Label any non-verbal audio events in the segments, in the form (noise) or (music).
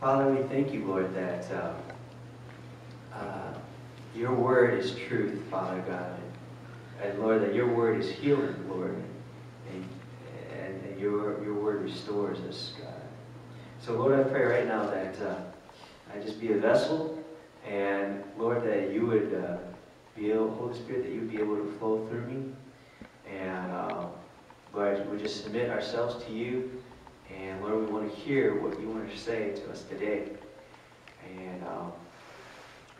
Father, we thank you, Lord, that uh, uh, your word is truth, Father God. And Lord, that your word is healing, Lord. And, and, and your, your word restores us, God. So, Lord, I pray right now that uh, I just be a vessel, and Lord, that you would uh, be able, Holy Spirit, that you would be able to flow through me. And uh, Lord, we just submit ourselves to you. And Lord, we want to hear what you want to say to us today. And um,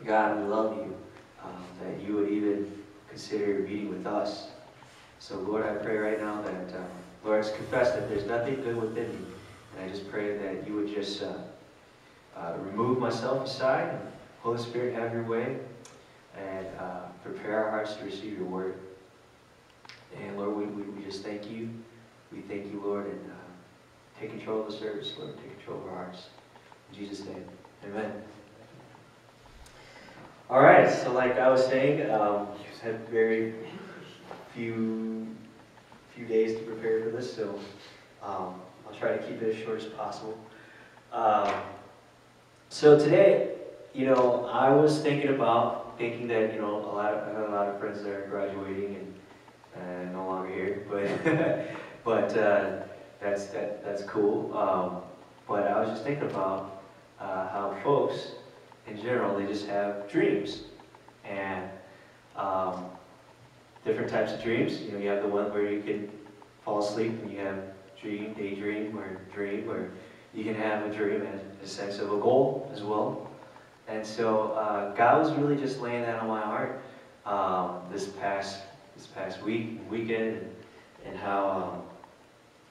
God, we love you, um, that you would even consider meeting with us. So Lord, I pray right now that, um, Lord, I confess that there's nothing good within me. And I just pray that you would just uh, uh, remove myself aside. Holy Spirit, have your way. And uh, prepare our hearts to receive your word. And Lord, we, we, we just thank you. We thank you, Lord, and uh, take control of the service, Lord. Take control of our hearts. In Jesus' name, amen. All right, so like I was saying, um, just had very few few days to prepare for this, so um, I'll try to keep it as short as possible. Um, so today, you know, I was thinking about thinking that you know a lot of I have a lot of friends that are graduating and no longer here, but (laughs) but uh, that's that that's cool. Um, but I was just thinking about uh, how folks in general they just have dreams and um, different types of dreams. You know, you have the one where you can fall asleep and you have dream, daydream, or dream, or you can have a dream and a sense of a goal as well. And so uh, God was really just laying that on my heart um, this past this past week, weekend, and, and how, um,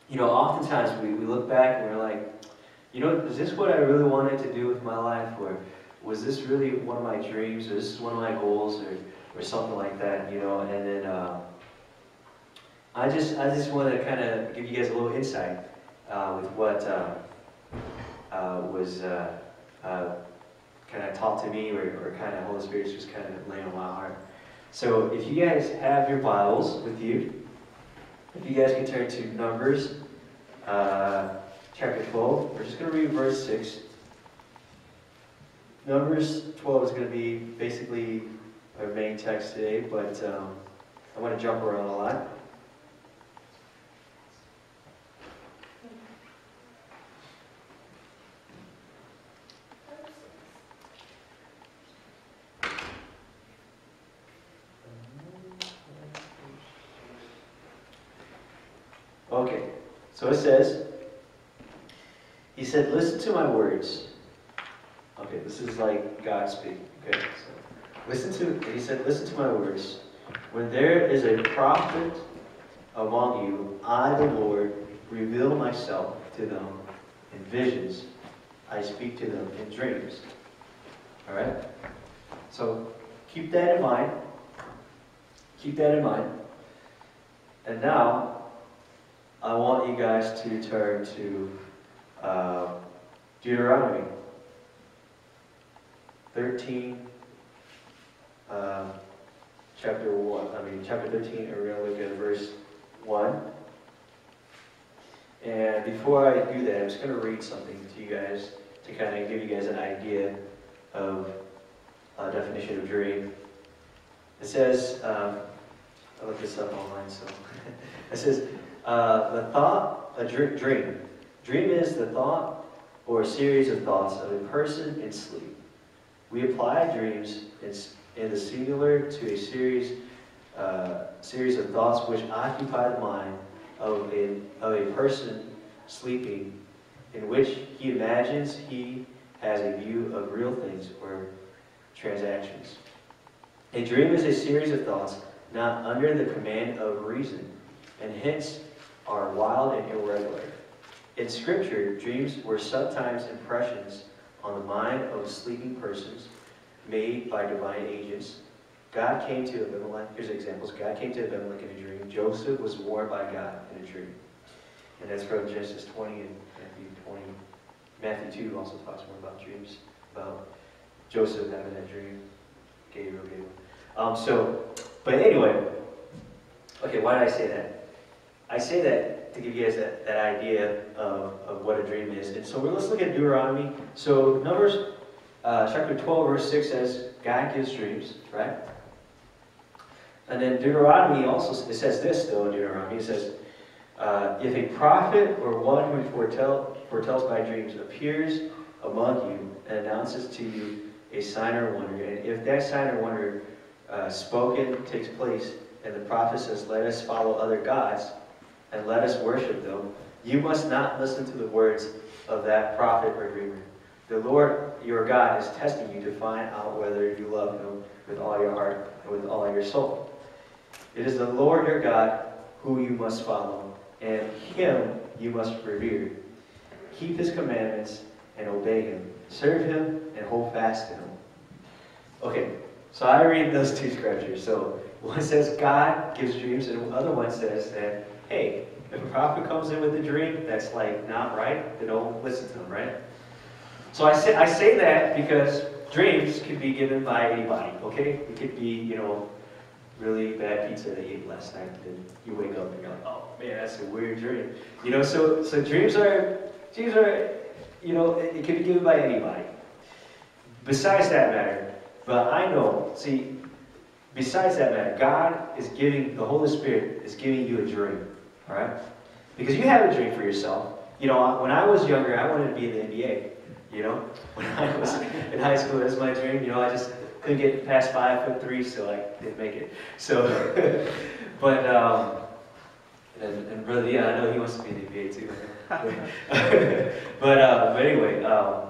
you know, oftentimes we, we look back and we're like, you know, is this what I really wanted to do with my life? Or was this really one of my dreams? Or this is one of my goals? Or, or something like that, you know? And then uh, I just I just want to kind of give you guys a little insight uh, with what uh, uh was uh, uh, kind of taught to me or, or kind of Holy Spirit just kind of laying on my heart. So if you guys have your Bibles with you, if you guys can turn to Numbers uh, chapter 12, we're just going to read verse 6. Numbers 12 is going to be basically our main text today, but um, I'm going to jump around a lot. Okay, so it says, He said, Listen to my words. Okay, this is like God speaking. Okay, so listen to, He said, Listen to my words. When there is a prophet among you, I, the Lord, reveal myself to them in visions. I speak to them in dreams. All right? So keep that in mind. Keep that in mind. And now, I want you guys to turn to uh, Deuteronomy 13, uh, chapter 1. I mean, chapter 13, and we're going to look at verse 1. And before I do that, I'm just going to read something to you guys to kind of give you guys an idea of a definition of dream. It says, um, I looked this up online, so (laughs) it says, uh, the thought, a dream. Dream is the thought or a series of thoughts of a person in sleep. We apply dreams in the singular to a series, uh, series of thoughts which occupy the mind of a, of a person sleeping, in which he imagines he has a view of real things or transactions. A dream is a series of thoughts not under the command of reason, and hence are wild and irregular. In Scripture, dreams were sometimes impressions on the mind of sleeping persons made by divine agents. God came to Abimelech, here's examples. God came to Abimelech in a dream. Joseph was warned by God in a dream. And that's from Genesis 20 and Matthew 20. Matthew 2 also talks more about dreams, about Joseph having that dream. Gabriel gave. Um, so, but anyway, okay, why did I say that? I say that to give you guys that, that idea of, of what a dream is. And so let's look at Deuteronomy. So Numbers uh, chapter 12, verse 6 says, God gives dreams, right? And then Deuteronomy also, it says this though in Deuteronomy, it says, uh, if a prophet or one who foretell, foretells by dreams appears among you and announces to you a sign or wonder, and if that sign or wonder uh, spoken takes place, and the prophet says, let us follow other gods, and let us worship them, you must not listen to the words of that prophet or dreamer. The Lord your God is testing you to find out whether you love him with all your heart and with all your soul. It is the Lord your God who you must follow, and him you must revere. Keep his commandments and obey him. Serve him and hold fast to him. Okay, so I read those two scriptures. So one says God gives dreams, and the other one says that, hey, if a prophet comes in with a dream that's like not right, then don't listen to them, right? So I say, I say that because dreams can be given by anybody, okay? It could be, you know, really bad pizza that you ate last night, and you wake up and you're like, oh man, that's a weird dream. You know, so so dreams are dreams are, you know, it, it can be given by anybody. Besides that matter, but I know, see, besides that matter, God is giving, the Holy Spirit is giving you a dream, all right? Because you have a dream for yourself. You know, when I was younger, I wanted to be in the NBA. You know, (laughs) when I was in high school, that was my dream. You know, I just couldn't get past five foot three, so I didn't make it. So, (laughs) but um, and, and brother, yeah, I know he wants to be in the NBA too. (laughs) but uh, but anyway, um,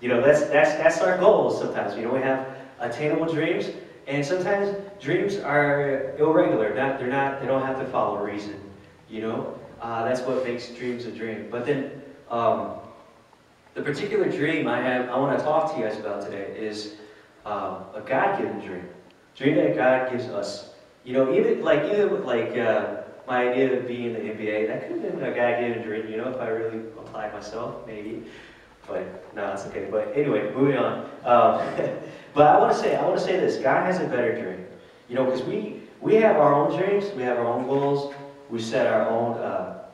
you know, that's that's that's our goal. Sometimes, you know, we have attainable dreams, and sometimes dreams are irregular. Not they're not they don't have to follow reason. You know, uh, that's what makes dreams a dream. But then. Um, the particular dream I have, I want to talk to you guys about today is um, a God-given dream, dream that God gives us. You know, even like even with like uh, my idea of being in the NBA, that could have been a God-given dream. You know, if I really applied myself, maybe. But no, it's okay. But anyway, moving on. Um, (laughs) but I want to say, I want to say this: God has a better dream. You know, because we we have our own dreams, we have our own goals, we set our own uh,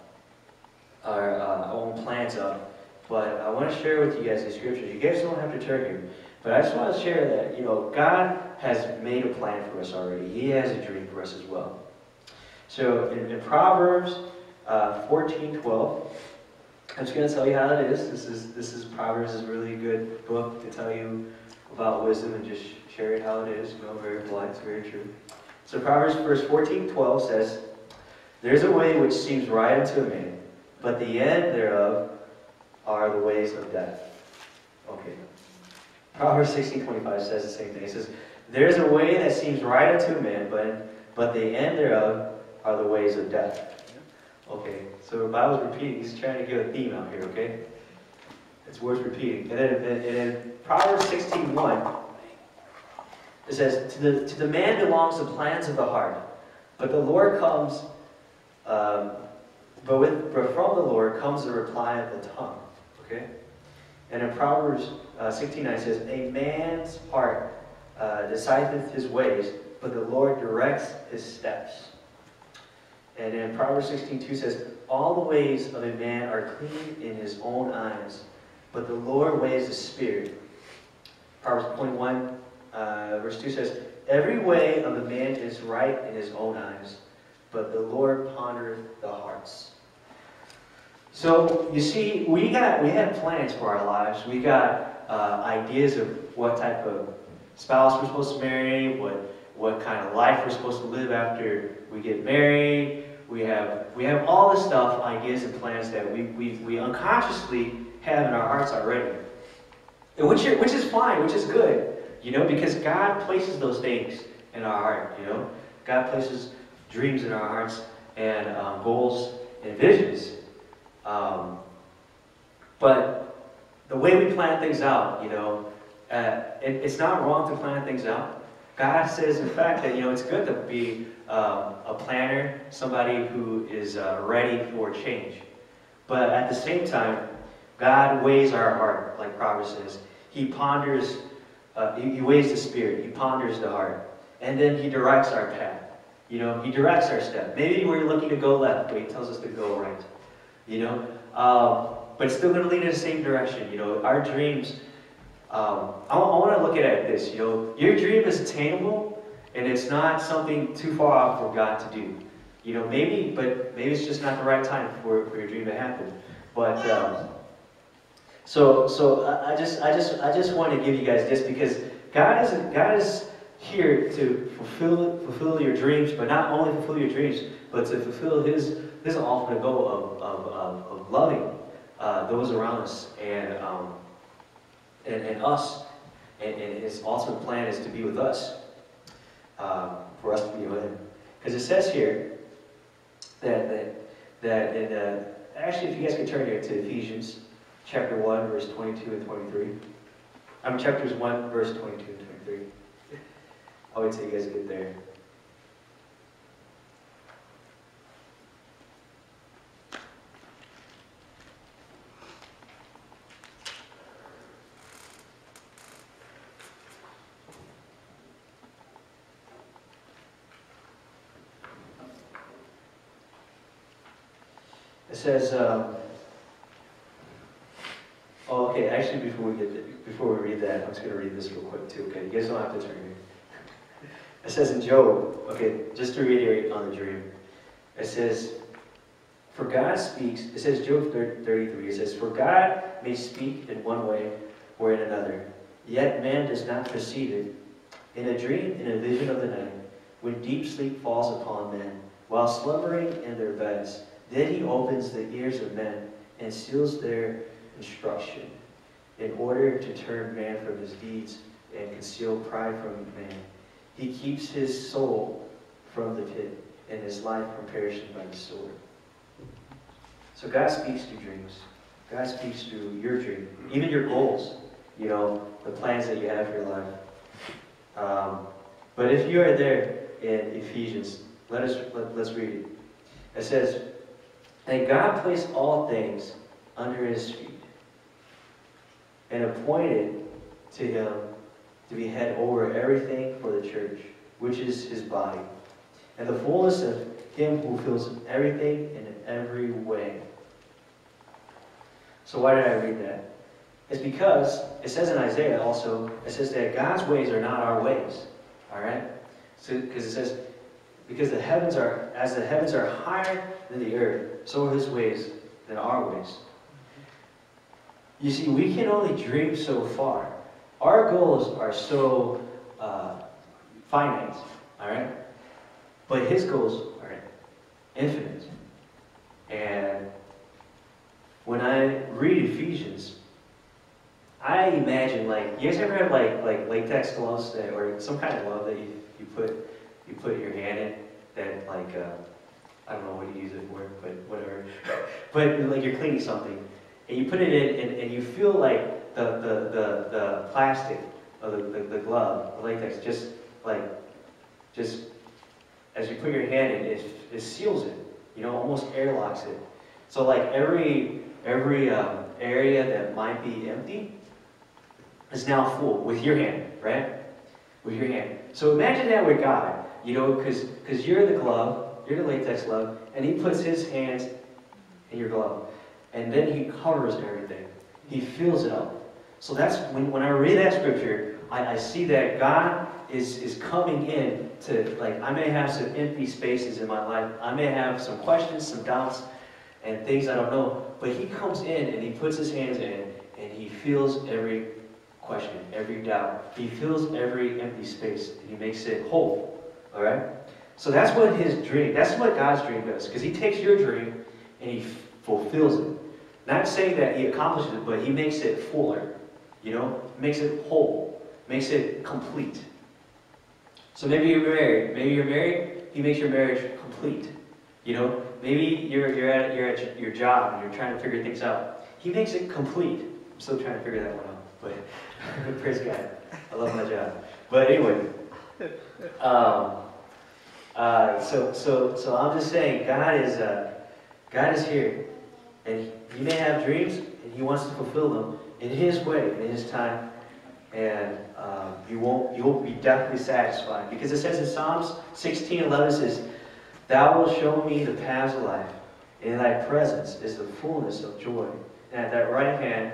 our uh, own plans up. But I want to share with you guys the scriptures. You guys don't have to turn here. But I just want to share that, you know, God has made a plan for us already. He has a dream for us as well. So in, in Proverbs uh, 14, 12, I'm just going to tell you how it is. This is this is Proverbs is a really good book to tell you about wisdom and just share it how it is. You know, very polite, it's very true. So Proverbs verse 14, 12 says, There's a way which seems right unto a man, but the end thereof are the ways of death. Okay. Proverbs 16:25 says the same thing. It says, There is a way that seems right unto a man, but, but the end thereof are the ways of death. Okay, so the Bible's repeating. He's trying to give a theme out here, okay? It's worth repeating. And then, in Proverbs 16:1, it says, to the, to the man belongs the plans of the heart, but the Lord comes, um, but, with, but from the Lord comes the reply of the tongue. Okay? And in Proverbs uh, 69 says, A man's heart uh, decideth his ways, but the Lord directs his steps. And in Proverbs 16:2 says, All the ways of a man are clean in his own eyes, but the Lord weighs the spirit. Proverbs 21, uh, verse 2 says, Every way of a man is right in his own eyes, but the Lord pondereth the hearts. So you see, we got we had plans for our lives. We got uh, ideas of what type of spouse we're supposed to marry, what what kind of life we're supposed to live after we get married. We have we have all this stuff, ideas and plans that we we, we unconsciously have in our hearts already, and which which is fine, which is good, you know, because God places those things in our heart. You know, God places dreams in our hearts and um, goals and visions. Um, but the way we plan things out, you know, uh, it, it's not wrong to plan things out. God says, in fact, that you know it's good to be um, a planner, somebody who is uh, ready for change. But at the same time, God weighs our heart, like Proverbs says. He ponders, uh, he, he weighs the spirit. He ponders the heart, and then He directs our path. You know, He directs our step. Maybe we're looking to go left, but He tells us to go right. You know, um, but it's still going to lead in the same direction. You know, our dreams. Um, I, I want to look at it this. You know, your dream is attainable, and it's not something too far off for God to do. You know, maybe, but maybe it's just not the right time for, for your dream to happen. But um, so, so I, I just, I just, I just want to give you guys this because God is, God is here to fulfill, fulfill your dreams, but not only fulfill your dreams, but to fulfill His, His ultimate goal of, of, of, of loving uh, those around us and, um, and, and us. And, and His ultimate plan is to be with us, uh, for us to be with Him. Because it says here that that that in uh, actually, if you guys could turn here to Ephesians chapter one, verse twenty-two and twenty-three. I'm um, chapters one, verse twenty-two and twenty-three. I'll wait till you guys get there. Says, um, oh, okay, actually, before we get before we read that, I'm just going to read this real quick too, okay? You guys don't have to turn here. It says in Job, okay, just to reiterate on the dream, it says, For God speaks, it says Job 33, it says, For God may speak in one way or in another, yet man does not perceive it. In a dream, in a vision of the night, when deep sleep falls upon men, while slumbering in their beds, then he opens the ears of men and seals their instruction in order to turn man from his deeds and conceal pride from man. He keeps his soul from the pit and his life from perishing by the sword. So God speaks through dreams. God speaks through your dream, even your goals, you know, the plans that you have for your life. Um, but if you are there in Ephesians, let us let, let's read it. It says, and God placed all things under his feet and appointed to him to be head over everything for the church, which is his body, and the fullness of him who fills everything in every way. So why did I read that? It's because it says in Isaiah also, it says that God's ways are not our ways. All right? So because it says, because the heavens are as the heavens are higher than the earth, so are his ways than our ways. You see, we can only dream so far. Our goals are so uh, finite, all right? But his goals are infinite. And when I read Ephesians, I imagine like you guys ever have like like latex gloves that, or some kind of glove that you, you put you put your hand in that like uh, I don't know what you use it for, but whatever. (laughs) but like you're cleaning something, and you put it in, and, and you feel like the, the, the, the plastic of the, the, the glove, the latex, just like, just as you put your hand in, it, it seals it, you know, almost airlocks it. So like every, every um, area that might be empty is now full with your hand, right? With your hand. So imagine that with God, you know, because because you're the glove, you're the latex glove, and he puts his hands in your glove. And then he covers everything. He fills it up. So that's when, when I read that scripture, I, I see that God is, is coming in to, like, I may have some empty spaces in my life. I may have some questions, some doubts, and things I don't know. But he comes in and he puts his hands in and he fills every question, every doubt. He fills every empty space and he makes it whole. All right? So that's what his dream, that's what God's dream does. Because he takes your dream and he fulfills it. Not saying that he accomplishes it, but he makes it fuller. You know, makes it whole, makes it complete. So maybe you're married. Maybe you're married, he makes your marriage complete. You know, maybe you're, you're, at, you're at your job and you're trying to figure things out. He makes it complete. I'm still trying to figure that one out, but (laughs) praise God. I love my job. But anyway, um, uh, so, so, so I'm just saying, God is, uh, God is here, and He may have dreams, and He wants to fulfill them in His way, in His time. and um, you won't you won't be definitely satisfied because it says in Psalms 16, 11 says, "Thou wilt show me the paths of life. In Thy presence is the fullness of joy, and at Thy right hand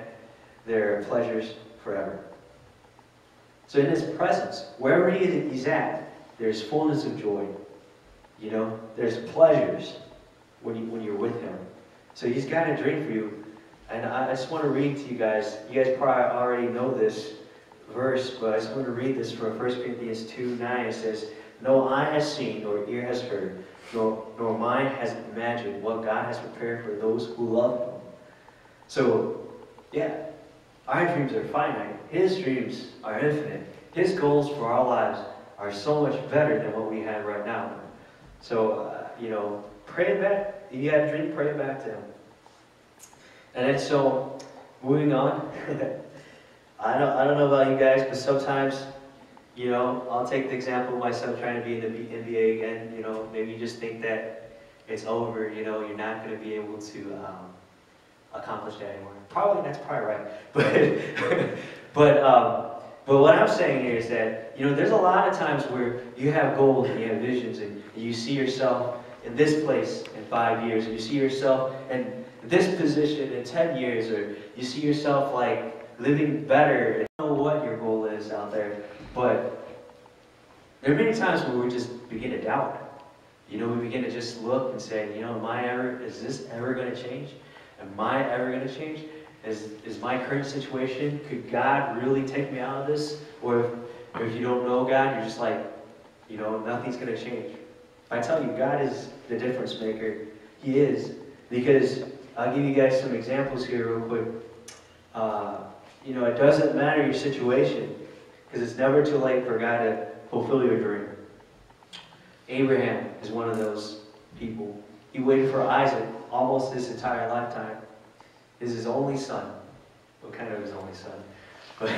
there are pleasures forever." So in His presence, wherever He is at, there's fullness of joy. You know, there's pleasures when you when you're with Him. So He's got a dream for you, and I just want to read to you guys. You guys probably already know this verse, but I just want to read this from 1 Corinthians 2 9. It says, No eye has seen, nor ear has heard, nor, nor mind has imagined what God has prepared for those who love Him. So, yeah, our dreams are finite. His dreams are infinite. His goals for our lives are so much better than what we have right now. So, uh, you know, pray it back. If you had a dream, pray it back to Him. And then, so, moving on. (laughs) I don't, I don't know about you guys, but sometimes, you know, I'll take the example of myself trying to be in the NBA again. You know, maybe you just think that it's over. You know, you're not going to be able to um, accomplish that anymore. Probably that's probably right, (laughs) but (laughs) but um, but what I'm saying here is that you know, there's a lot of times where you have goals and you have visions, and you see yourself in this place in five years, and you see yourself in this position in ten years, or you see yourself like living better. I don't know what your goal is out there, but there are many times where we just begin to doubt. You know, we begin to just look and say, you know, am I ever, is this ever going to change? Am I ever going to change? Is, is my current situation, could God really take me out of this? Or if, or if you don't know God, you're just like, you know, nothing's going to change. I tell you, God is the difference maker. He is. Because I'll give you guys some examples here real quick. Uh, you know, it doesn't matter your situation, because it's never too late for God to fulfill your dream. Abraham is one of those people. He waited for Isaac almost his entire lifetime. Is his only son. What kind of his only son? (laughs) But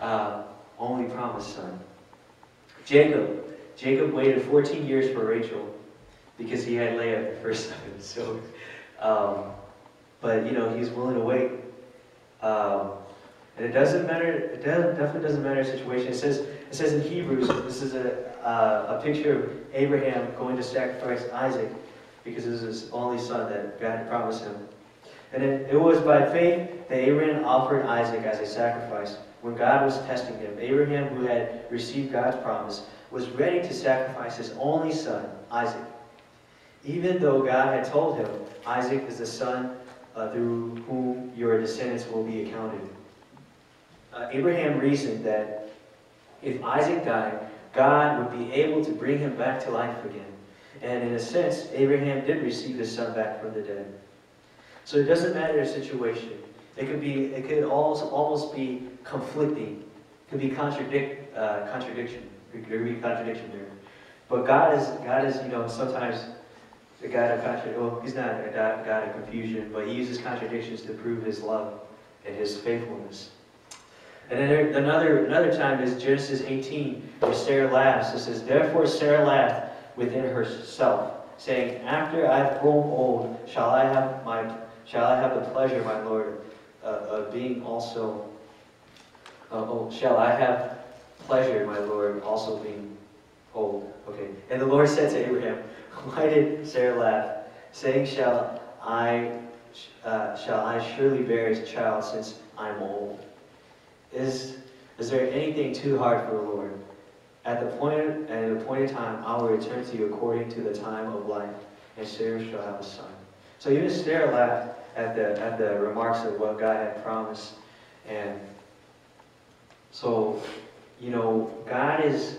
uh, only promised son. Jacob. Jacob waited 14 years for Rachel because he had Leah the first (laughs) time. So, um, but you know, he's willing to wait. Um, and it doesn't matter, it definitely doesn't matter the situation. It says, it says in Hebrews, this is a, uh, a picture of Abraham going to sacrifice Isaac because it was his only son that God had promised him. And it, it was by faith that Abraham offered Isaac as a sacrifice when God was testing him. Abraham, who had received God's promise, was ready to sacrifice his only son, Isaac. Even though God had told him, Isaac is the son uh, through whom your descendants will be accounted uh, Abraham reasoned that if Isaac died, God would be able to bring him back to life again. And in a sense, Abraham did receive his son back from the dead. So it doesn't matter the situation. It could be, it could also almost be conflicting. It could be contradict, uh, contradiction. There could be contradiction there. But God is, God is, you know, sometimes the God of contradiction. Well, he's not a God of confusion, but he uses contradictions to prove his love and his faithfulness. And then another, another time is Genesis 18, where Sarah laughs. It says, Therefore Sarah laughed within herself, saying, After I've grown old, shall I have my shall I have the pleasure, my Lord, uh, of being also uh, oh, shall I have pleasure, my Lord, also being old? Okay. And the Lord said to Abraham, Why did Sarah laugh? Saying, Shall I uh, shall I surely bear a child since I'm old? Is, is there anything too hard for the Lord? At the point at the appointed time, I will return to you according to the time of life, and Sarah shall have a son. So even Sarah laughed at the at the remarks of what God had promised, and so you know God is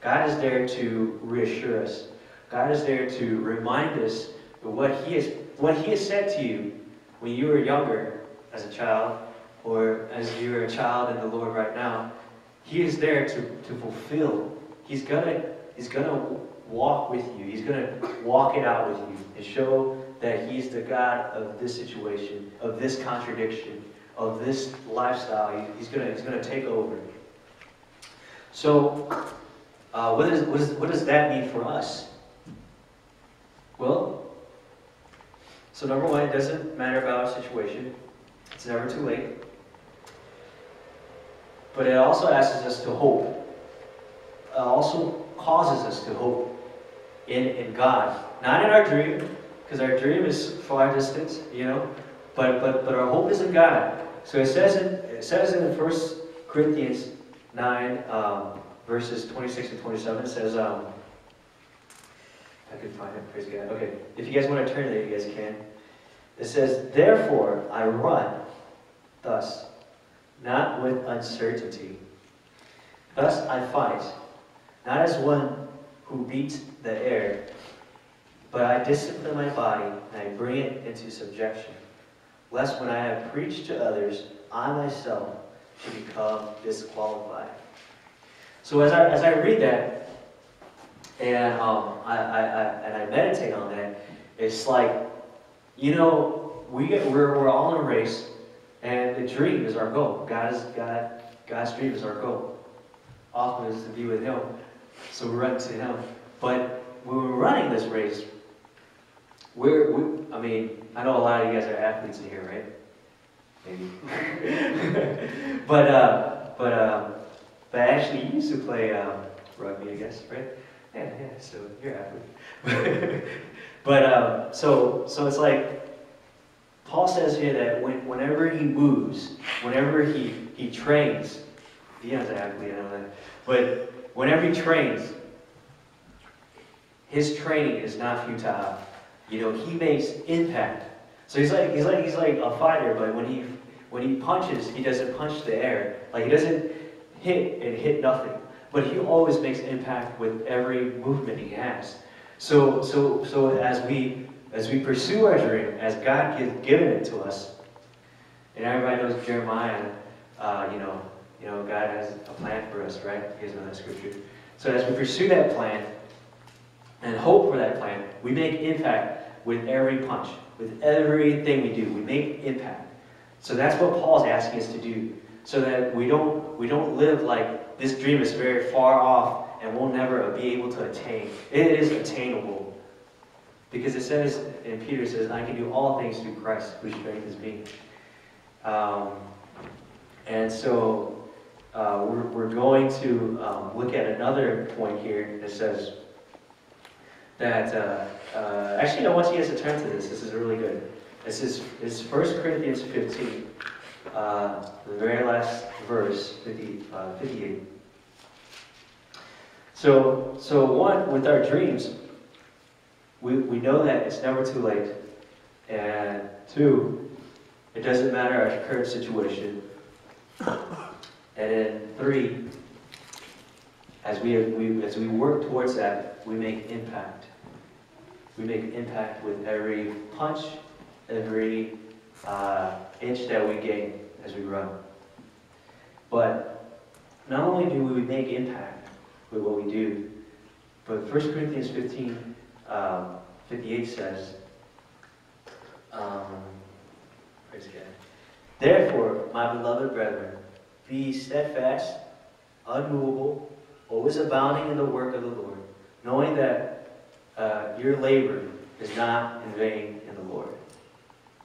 God is there to reassure us. God is there to remind us of what He has what He has said to you when you were younger as a child, or as you're a child in the Lord right now, He is there to, to fulfill. He's gonna He's gonna walk with you. He's gonna walk it out with you and show that He's the God of this situation, of this contradiction, of this lifestyle. He's gonna He's gonna take over. So, uh, what, is, what, is, what does that mean for us? Well, so number one, it doesn't matter about our situation. It's never too late. but it also asks us to hope. It also causes us to hope in, in God. Not in our dream, because our dream is far distant, you know, but, but, but our hope is in God. So it says in, it says in 1 Corinthians 9, um, verses 26 and 27, it says, um, I could find it, praise God. Okay, if you guys want to turn there, you guys can. It says, Therefore I run thus, not with uncertainty. Thus I fight, not as one who beats the air, but I discipline my body and I bring it into subjection, lest when I have preached to others, I myself should become disqualified. So as I, as I read that, and um, I, I, I, and I meditate on that, it's like, you know, we get, we're, we're all in a race, and the dream is our goal. God is God, God's dream is our goal. Often is to be with Him, so we run to Him. But when we're running this race, we're, we, I mean, I know a lot of you guys are athletes in here, right? Maybe. (laughs) but, uh, but, um, but actually, you used to play um, rugby, I guess, right? Yeah, yeah. So you're athlete. (laughs) but um, so, so it's like Paul says here that when, whenever he moves, whenever he he trains, Dion's an athlete, I know that. But whenever he trains, his training is not futile. You know, he makes impact. So he's like he's like he's like a fighter, but when he when he punches, he doesn't punch the air. Like he doesn't hit and hit nothing. But he always makes impact with every movement he has. So so so as we as we pursue our dream, as God has given it to us, and everybody knows Jeremiah, uh, you know, you know, God has a plan for us, right? You guys know that scripture. So as we pursue that plan and hope for that plan, we make impact with every punch, with everything we do. We make impact. So that's what Paul's asking us to do, so that we don't we don't live like this dream is very far off and we'll never be able to attain. It is attainable. Because it says, and Peter says, I can do all things through Christ who strengthens me. Um, and so uh, we're, we're going to um, look at another point here that says that, uh, uh, actually, I want you guys to turn to this. This is really good. This is, 1 Corinthians 15, uh, the very last verse, 50, uh, 58. So, so one, with our dreams, we, we know that it's never too late. And two, it doesn't matter our current situation. And then three, as we, we, as we work towards that, we make impact. We make impact with every punch, every uh, inch that we gain as we run. But not only do we make impact with what we do, but 1 Corinthians 15, um, 58 says, um, praise God. Therefore, my beloved brethren, be steadfast, unmovable, always abounding in the work of the Lord, knowing that uh, your labor is not in vain in the Lord.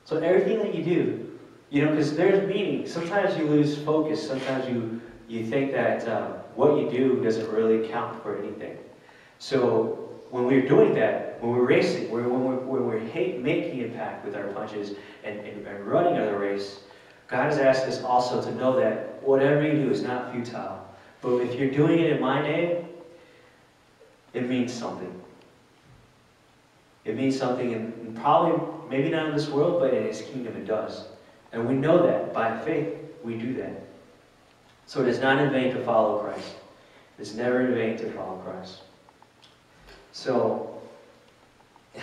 So everything that you do, you know, because there's meaning. Sometimes you lose focus. Sometimes you you think that um, what you do doesn't really count for anything. So when we're doing that, when we're racing, when we're, when we're hate, making impact with our punches and, and, and running the race, God has asked us also to know that whatever you do is not futile. But if you're doing it in my name, it means something. It means something, and probably, maybe not in this world, but in His kingdom it does. And we know that by faith, we do that. So it is not in vain to follow Christ. It's never in vain to follow Christ. So, (laughs)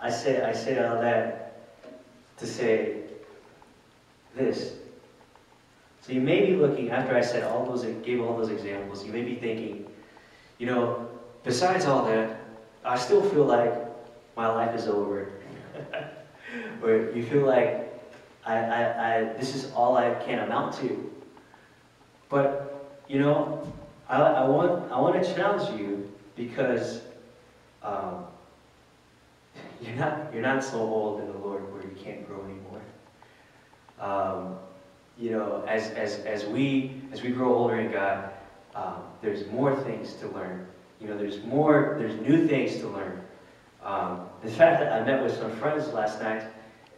I say, I say all that to say this. So you may be looking, after I said all those, gave all those examples, you may be thinking, you know, besides all that, I still feel like my life is over. (laughs) or you feel like I, I, I, this is all I can amount to. But, you know, I, I, want, I want to challenge you because um, (laughs) you're, not, you're not so old in the Lord where you can't grow anymore. Um, you know, as, as, as we as we grow older in God, um, there's more things to learn. You know, there's more, there's new things to learn. Um, (laughs) fact, that I met with some friends last night,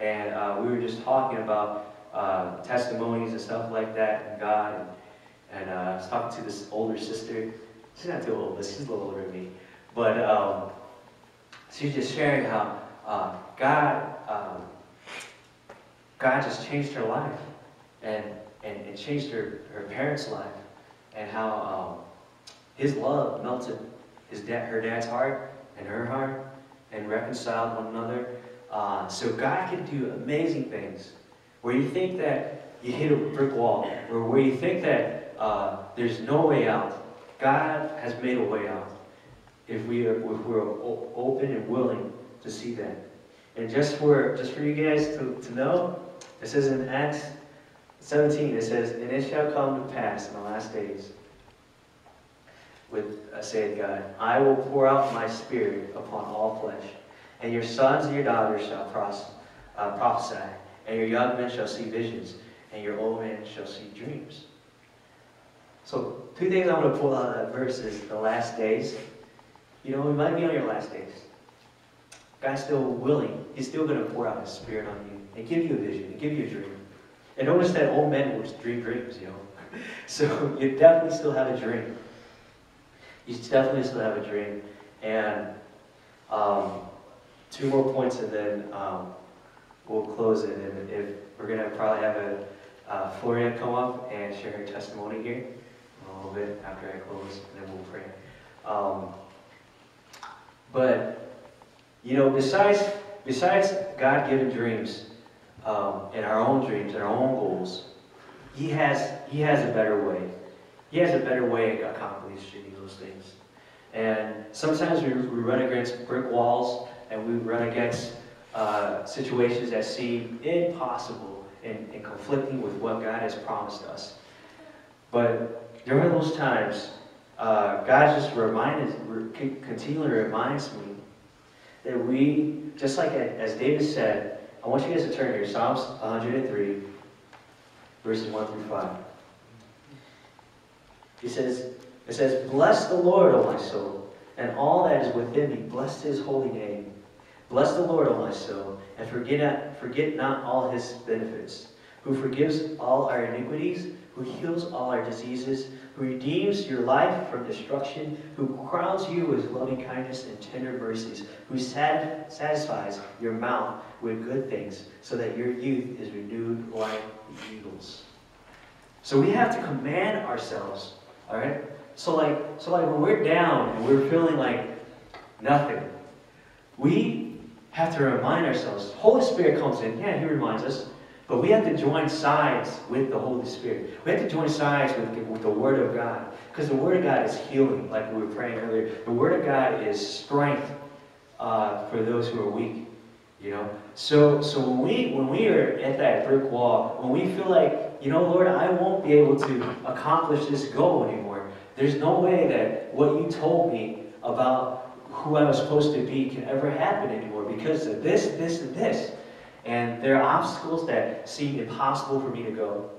and uh, we were just talking about uh, testimonies and stuff like that, and God, and, and uh, I was talking to this older sister. She's not too old, but she's a little older than me. But um, she's just sharing how uh, God, um, God just changed her life, and and, and changed her, her parents' life, and how um, His love melted his dad, her dad's heart and her heart, and reconciled one another. Uh, so God can do amazing things. Where you think that you hit a brick wall, or where you think that uh, there's no way out, God has made a way out. If we are, if we're open and willing to see that. And just for just for you guys to, to know, it says in Acts 17, it says, And it shall come to pass in the last days, with, uh, saith God, I will pour out my spirit upon all flesh, and your sons and your daughters shall pros, uh, prophesy, and your young men shall see visions, and your old men shall see dreams. So, two things I want to pull out of that verse is the last days. You know, we might be on your last days. God's still willing. He's still going to pour out His Spirit on you and give you a vision and give you a dream. And notice that old men will dream dreams, you know. (laughs) So you definitely still have a dream. You definitely still have a dream. And um, two more points, and then um, we'll close it. And if we're going to probably have a uh, Floria come up and share her testimony here a little bit after I close, and then we'll pray. Um, but you know, besides besides God-given dreams, um, and our own dreams and our own goals, He has, he has a better way. He has a better way of accomplishing those things. And sometimes we, we run against brick walls and we run against uh, situations that seem impossible and, and conflicting with what God has promised us. But during those times, uh, God just reminds, continually reminds me that we, just like as David said, I want you guys to turn here, Psalms 103, verses 1 through 5. He says, it says, Bless the Lord, O my soul, and all that is within me. Bless his holy name. Bless the Lord, O my soul, and forget not, forget not all his benefits, who forgives all our iniquities, who heals all our diseases, who redeems your life from destruction, who crowns you with loving kindness and tender mercies, who sat, satisfies your mouth with good things, so that your youth is renewed like the eagles. So we have to command ourselves, all right? So like, so like when we're down and we're feeling like nothing, we have to remind ourselves. Holy Spirit comes in, yeah, He reminds us. But we have to join sides with the Holy Spirit. We have to join sides with, with the Word of God. Because the Word of God is healing, like we were praying earlier. The Word of God is strength uh, for those who are weak. You know? So so when we when we are at that brick wall, when we feel like, you know, Lord, I won't be able to accomplish this goal anymore. There's no way that what you told me about who I was supposed to be can ever happen anymore because of this, this, and this and there are obstacles that seem impossible for me to go.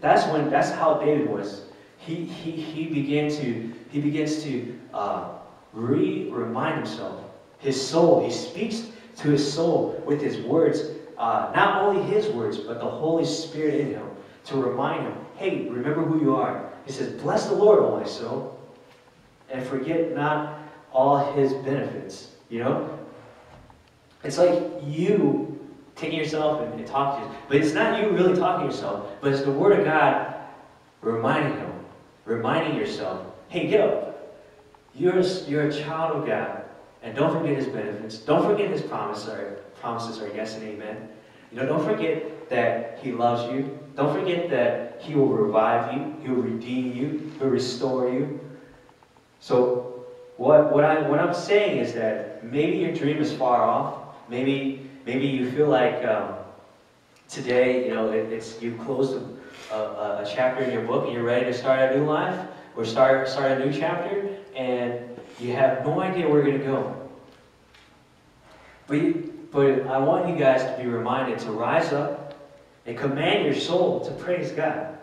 That's when that's how David was. He he he began to he begins to uh, re remind himself. His soul. He speaks to his soul with his words. Uh, not only his words, but the Holy Spirit in him to remind him, hey, remember who you are. He says, Bless the Lord, O my soul, and forget not all his benefits. You know? It's like you taking yourself and, and talking to yourself. But it's not you really talking to yourself, but it's the Word of God reminding him, reminding yourself, hey, get up. You're a, you're a child of God. And don't forget his benefits. Don't forget his promises are, promises are yes and amen. You know, don't forget that he loves you. Don't forget that he will revive you. He will redeem you. He'll restore you. So what, what, I, what I'm saying is that maybe your dream is far off. Maybe Maybe you feel like um, today, you know, it, it's you've closed a, a, a, chapter in your book and you're ready to start a new life or start start a new chapter, and you have no idea where you're going to go. But you, but I want you guys to be reminded to rise up and command your soul to praise God,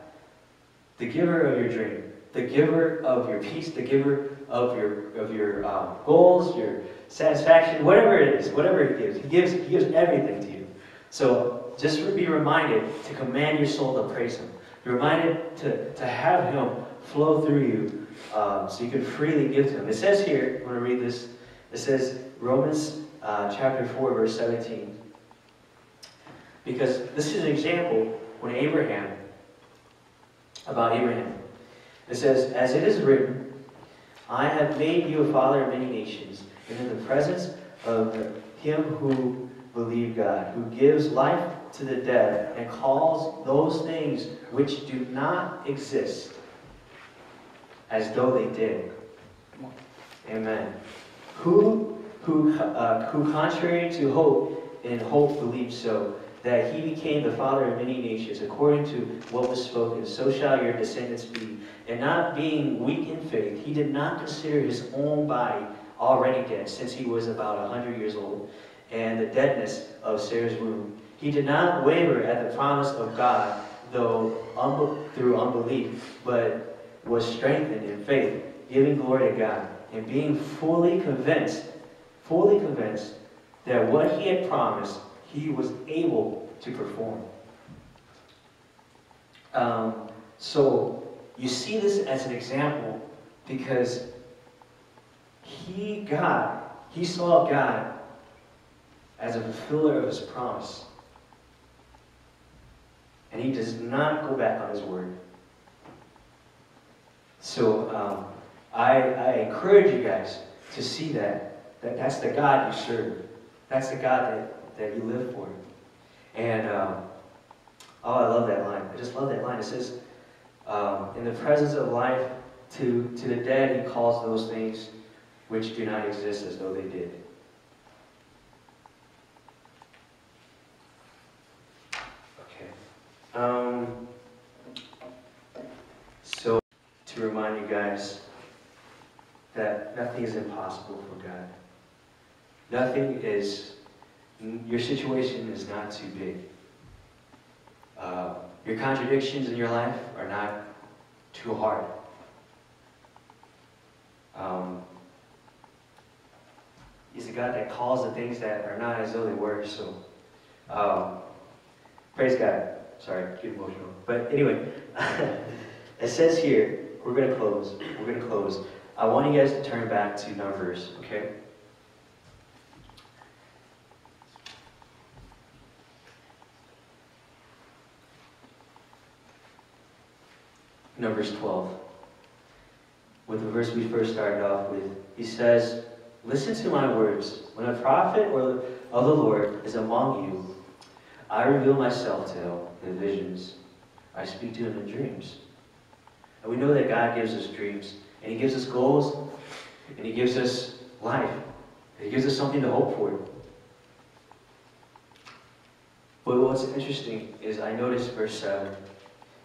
the giver of your dream, the giver of your peace, the giver of your of your um, goals, your satisfaction, whatever it is, whatever He gives. He gives He gives everything to you. So just be reminded to command your soul to praise Him. Be reminded to, to have Him flow through you um, so you can freely give to Him. It says here, I'm going to read this. It says Romans uh, chapter 4, verse 17. Because this is an example when Abraham, about Abraham. It says, As it is written, I have made you a father of many nations, and in the presence of him who believed God, who gives life to the dead and calls those things which do not exist as though they did. Amen. Who, who, uh, who contrary to hope, in hope believed so, that he became the father of many nations, according to what was spoken, so shall your descendants be. And not being weak in faith, he did not consider his own body already dead, since he was about a hundred years old, and the deadness of Sarah's womb. He did not waver at the promise of God, though through unbelief, but was strengthened in faith, giving glory to God, and being fully convinced, fully convinced that what he had promised, he was able to perform. Um, so you see this as an example because he, God, he saw God as a fulfiller of his promise. And he does not go back on his word. So um, I, I encourage you guys to see that, that that's the God you serve. That's the God that, that you live for. And um, oh, I love that line. I just love that line. It says, um, in the presence of life, to, to the dead, he calls those things which do not exist as though they did. Okay. Um, so, to remind you guys that nothing is impossible for God. Nothing is, your situation is not too big. Uh, your contradictions in your life are not too hard. Um, he's a God that calls the things that are not as though they were. So, um, praise God. Sorry, get emotional. But anyway, (laughs) it says here, we're going to close. We're going to close. I want you guys to turn back to Numbers, okay? Numbers 12. With the verse we first started off with, he says, Listen to my words. When a prophet or of the Lord is among you, I reveal myself to him in visions. I speak to him in dreams. And we know that God gives us dreams, and He gives us goals, and He gives us life. He gives us something to hope for. But what's interesting is I noticed verse 7,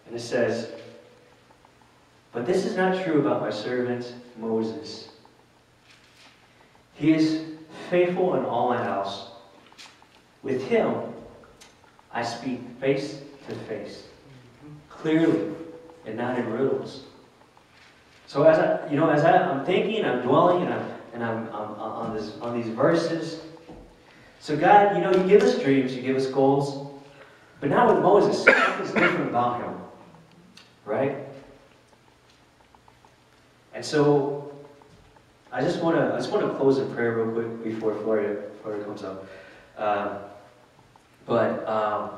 and it says, But this is not true about my servant Moses. He is faithful in all my house. With him, I speak face to face, clearly and not in riddles. So as I, you know, as I, am thinking, I'm dwelling, and I'm, and I'm, I'm, on this, on these verses. So God, you know, you give us dreams, you give us goals, but now with Moses, something's different about him, right? And so I just want to, I just want to close in prayer real quick before Gloria, Gloria comes up. Um, but um,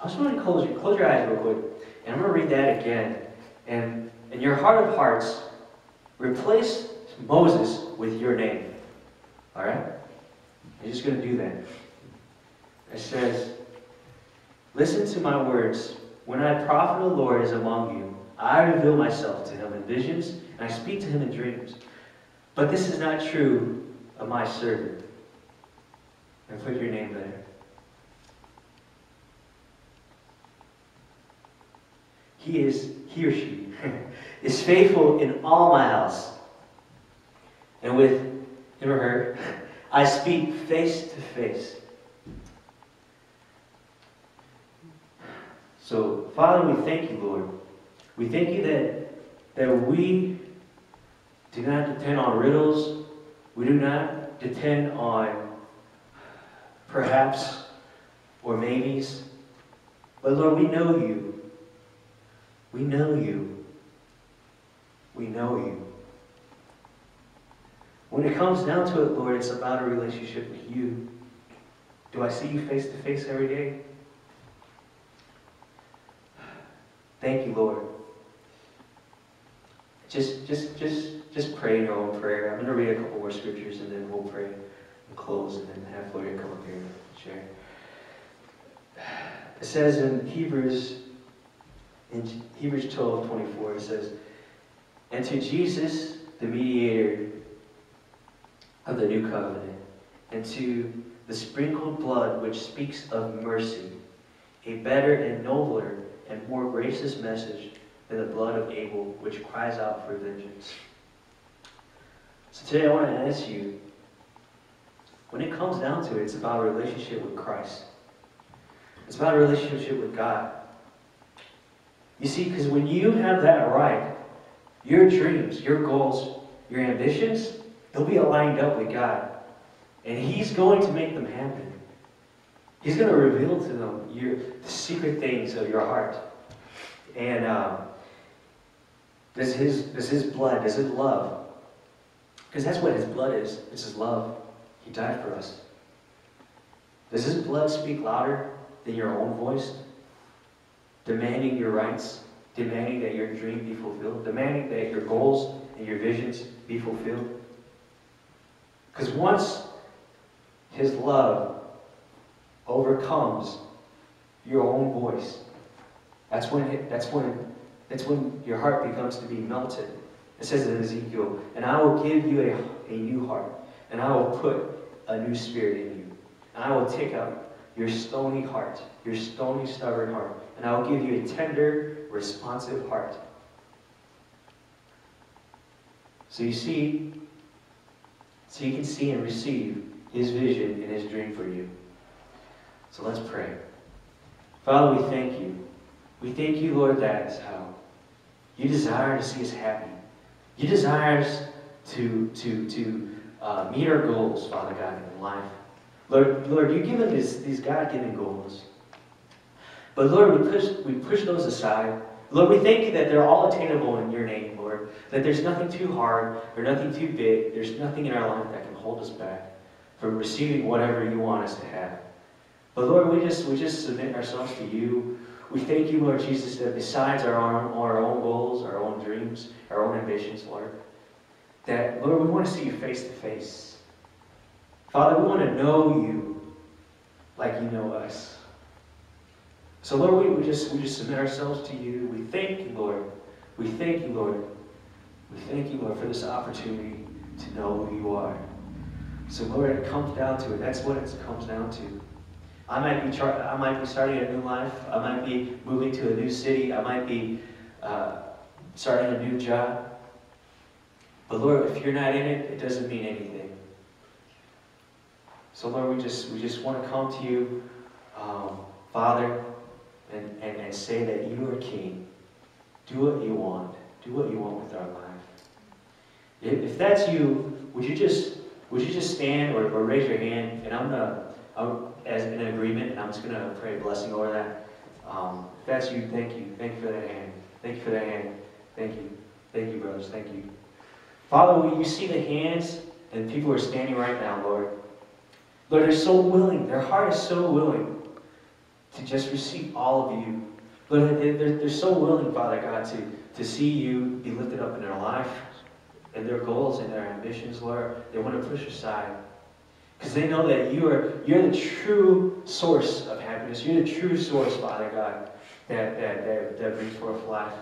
I just want to close, close your eyes real quick, and I'm going to read that again. And in your heart of hearts, replace Moses with your name. All right? You're just going to do that. It says, Listen to my words. When I prophet the Lord is among you, I reveal myself to him in visions, and I speak to him in dreams. But this is not true of my servant. And put your name there. He is, he or she, (laughs) is faithful in all my house. And with him or her, I speak face to face. So, Father, we thank you, Lord. We thank you that, that we do not depend on riddles. We do not depend on perhaps or maybes. But Lord, we know you. We know you. We know you. When it comes down to it, Lord, it's about a relationship with you. Do I see you face to face every day? Thank you, Lord. Just, just, just, just pray your own prayer. I'm going to read a couple more scriptures and then we'll pray and close and then have Gloria come up here and share. It says in Hebrews, in Hebrews 12, 24, it says, And to Jesus, the mediator of the new covenant, and to the sprinkled blood which speaks of mercy, a better and nobler and more gracious message than the blood of Abel, which cries out for vengeance. So today I want to ask you, when it comes down to it, it's about a relationship with Christ. It's about a relationship with God. You see, because when you have that right, your dreams, your goals, your ambitions, they'll be aligned up with God. And He's going to make them happen. He's going to reveal to them your, the secret things of your heart. And um, does, his, does His blood, does His love, because that's what His blood is, it's His love. He died for us. Does His blood speak louder than your own voice, demanding your rights, demanding that your dream be fulfilled, demanding that your goals and your visions be fulfilled. Because once His love overcomes your own voice, that's when it, that's when that's when your heart becomes to be melted. It says in Ezekiel, and I will give you a, a new heart, and I will put a new spirit in you. And I will take out your stony heart, your stony, stubborn heart, and I will give you a tender, responsive heart. So you see, so you can see and receive his vision and his dream for you. So let's pray. Father, we thank you. We thank you, Lord, that how you desire to see us happy. You desire us to, to, to uh, meet our goals, Father God, in life. Lord, Lord, you give us these, these God-given goals. But Lord, we push, we push those aside. Lord, we thank you that they're all attainable in your name, Lord. That there's nothing too hard or nothing too big. There's nothing in our life that can hold us back from receiving whatever you want us to have. But Lord, we just we just submit ourselves to you. We thank you, Lord Jesus, that besides our own, our own goals, our own dreams, our own ambitions, Lord, that Lord, we want to see you face to face. Father, we want to know you like you know us. So, Lord, we, we, just, we just submit ourselves to you. We thank you, Lord. We thank you, Lord. We thank you, Lord, for this opportunity to know who you are. So, Lord, it comes down to it. That's what it comes down to. I might be, char- I might be starting a new life. I might be moving to a new city. I might be uh, starting a new job. But Lord, if you're not in it, it doesn't mean anything. So Lord, we just we just want to come to you, um, Father, and, and, and say that you are King. Do what you want. Do what you want with our life. If, if that's you, would you just would you just stand or, or raise your hand? And I'm gonna I'm, as in agreement, and I'm just gonna pray a blessing over that. Um, if that's you, thank you. Thank you for that hand. Thank you for that hand. Thank you. Thank you, brothers. Thank you. Father, will you see the hands and people are standing right now, Lord. Lord, they're so willing. Their heart is so willing to just receive all of you. Lord, they're, they're so willing, Father God, to, to see you be lifted up in their life and their goals and their ambitions, Lord. They want to push aside. Because they know that you are you're the true source of happiness. You're the true source, Father God, that, that, that, that brings forth life.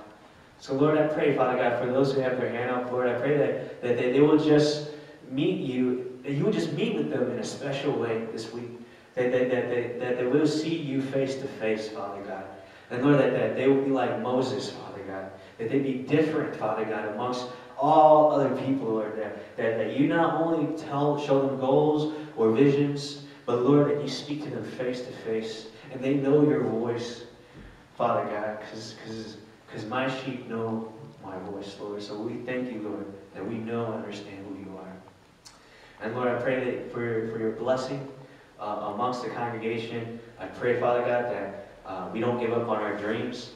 So, Lord, I pray, Father God, for those who have their hand up, Lord, I pray that, that they, they will just meet you, that you will just meet with them in a special way this week. That, that, that, that, that they will see you face to face, Father God. And Lord, that, that they will be like Moses, Father God. That they be different, Father God, amongst all other people, Lord. That, that, that you not only tell, show them goals or visions, but Lord, that you speak to them face to face. And they know your voice. Father God, because my sheep know my voice, Lord. So we thank you, Lord, that we know and understand who you are. And Lord, I pray that for, for your blessing uh, amongst the congregation. I pray, Father God, that uh, we don't give up on our dreams.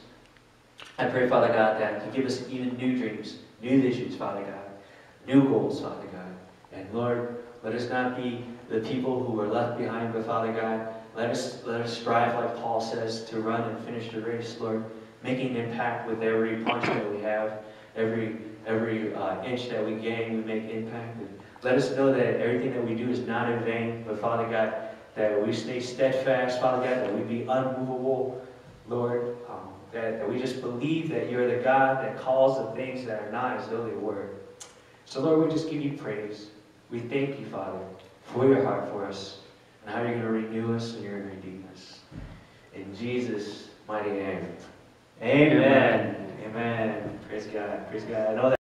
I pray, Father God, that you give us even new dreams, new visions, Father God, new goals, Father God. And Lord, let us not be the people who are left behind, but Father God, let us, let us strive, like Paul says, to run and finish the race, Lord, making an impact with every punch that we have, every, every uh, inch that we gain, we make impact. And let us know that everything that we do is not in vain, but Father God, that we stay steadfast, Father God, that we be unmovable, Lord, that, that we just believe that you're the God that calls the things that are not as though they were. So, Lord, we just give you praise. We thank you, Father, for your heart for us and how you're going to renew us and you're going to redeem us. In Jesus' mighty name. Amen. Amen. Praise God. Praise God. I know that.